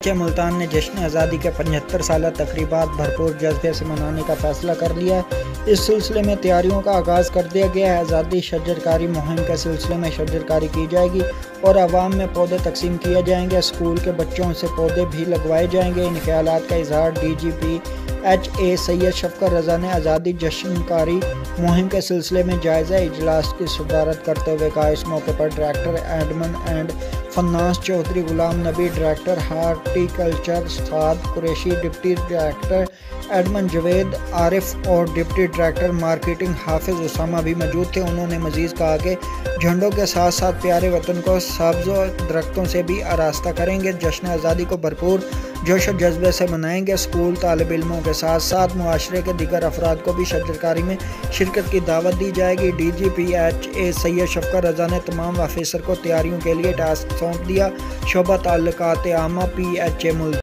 के मुल्तान ने जश्न आज़ादी के पचहत्तर साल तकरीबा भरपूर जज्बे से मनाने का फ़ैसला कर लिया। इस सिलसिले में तैयारियों का आगाज़ कर दिया गया है। आज़ादी शजरकारी मुहिम के सिलसिले में शजरकारी की जाएगी और आवाम में पौधे तकसीम किए जाएँगे। स्कूल के बच्चों से पौधे भी लगवाए जाएँगे। इन ख्याल का इजहार D G P H A Syed Shafkar Raza ने आज़ादी जश्नकारी मुहिम के सिलसिले में जायज़ा इजलास की सदारत करते हुए कहा। इस मौके पर director admin and finance Chaudhary Ghulam Nabi director horticulture Saad Qureshi deputy director admin Javed Arif और deputy director marketing Hafiz Usama भी मौजूद थे। उन्होंने मजीद कहा कि झंडों के साथ साथ प्यारे वतन को सब्ज दरख्तों से भी आरास्ता करेंगे। जश्न आज़ादी को भरपूर जोश और जज्बे से मनाएँगे, स्कूल, तालब इलमों के साथ साथ माशरे के दिगर अफराद को भी शजरकारी में शिरकत की दावत दी जाएगी। D G P H A Syed Shafkar Raza ने तमाम आफिसर को तैयारियों के लिए टास्क सौंप दिया। शोभा तल्लत आमा पी एच ए मुल्क।